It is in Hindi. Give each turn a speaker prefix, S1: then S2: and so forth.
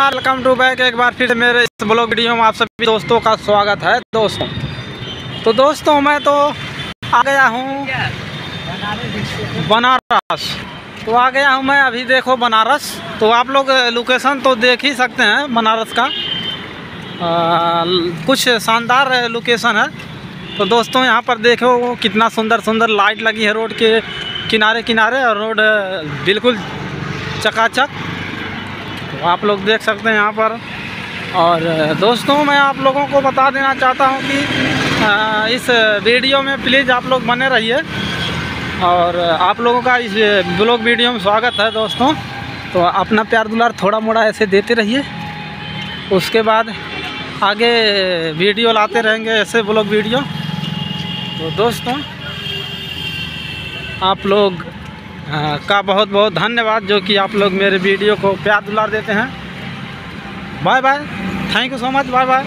S1: वेलकम टू बैक एक बार फिर मेरे इस ब्लॉग वीडियो में आप सभी दोस्तों का स्वागत है दोस्तों। तो दोस्तों मैं तो आ गया हूँ बनारस। तो आ गया हूँ मैं अभी देखो बनारस। तो आप लोग लोकेशन तो देख ही सकते हैं बनारस का। आ, कुछ शानदार लोकेशन है। तो दोस्तों यहाँ पर देखो कितना सुंदर सुंदर लाइट लगी है रोड के किनारे किनारे और रोड बिल्कुल चकाचक। तो आप लोग देख सकते हैं यहाँ पर। और दोस्तों, मैं आप लोगों को बता देना चाहता हूँ कि इस वीडियो में प्लीज़ आप लोग बने रहिए। और, आप लोगों का इस ब्लॉग वीडियो में स्वागत है दोस्तों। तो अपना प्यार दुलार थोड़ा मोड़ा ऐसे देते रहिए। उसके बाद आगे वीडियो लाते रहेंगे ऐसे ब्लॉग वीडियो। तो दोस्तों, आप लोग का बहुत बहुत धन्यवाद जो कि आप लोग मेरे वीडियो को प्यार दुलार देते हैं। Bye bye. Thank you so much bye bye.